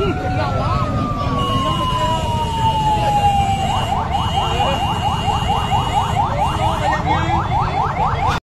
一直咬啊